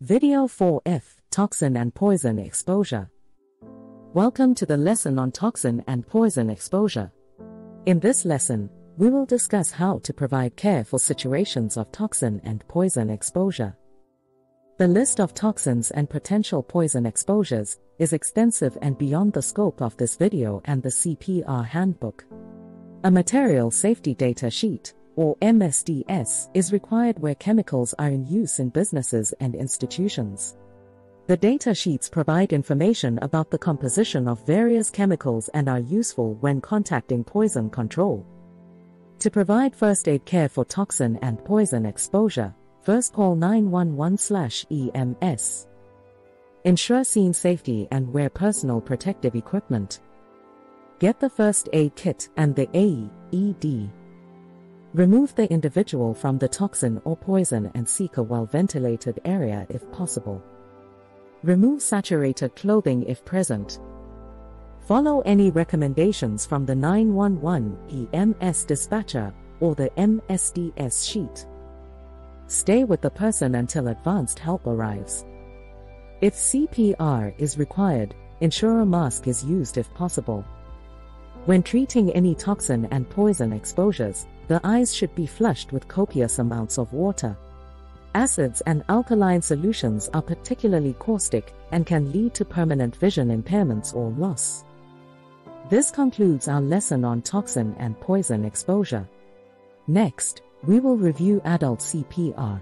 Video 4F Toxin and Poison Exposure. Welcome to the lesson on toxin and poison exposure. In this lesson, we will discuss how to provide care for situations of toxin and poison exposure. The list of toxins and potential poison exposures is extensive and beyond the scope of this video and the CPR handbook. A material safety data sheet or MSDS, is required where chemicals are in use in businesses and institutions. The data sheets provide information about the composition of various chemicals and are useful when contacting poison control. To provide first aid care for toxin and poison exposure, first call 911/EMS. Ensure scene safety and wear personal protective equipment. Get the first aid kit and the AED. Remove the individual from the toxin or poison and seek a well-ventilated area if possible. Remove saturated clothing if present. Follow any recommendations from the 911 EMS dispatcher or the MSDS sheet. Stay with the person until advanced help arrives. If CPR is required, ensure a mask is used if possible. When treating any toxin and poison exposures, the eyes should be flushed with copious amounts of water. Acids and alkaline solutions are particularly caustic and can lead to permanent vision impairments or loss. This concludes our lesson on toxin and poison exposure. Next, we will review adult CPR.